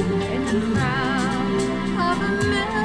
in the crown of a man.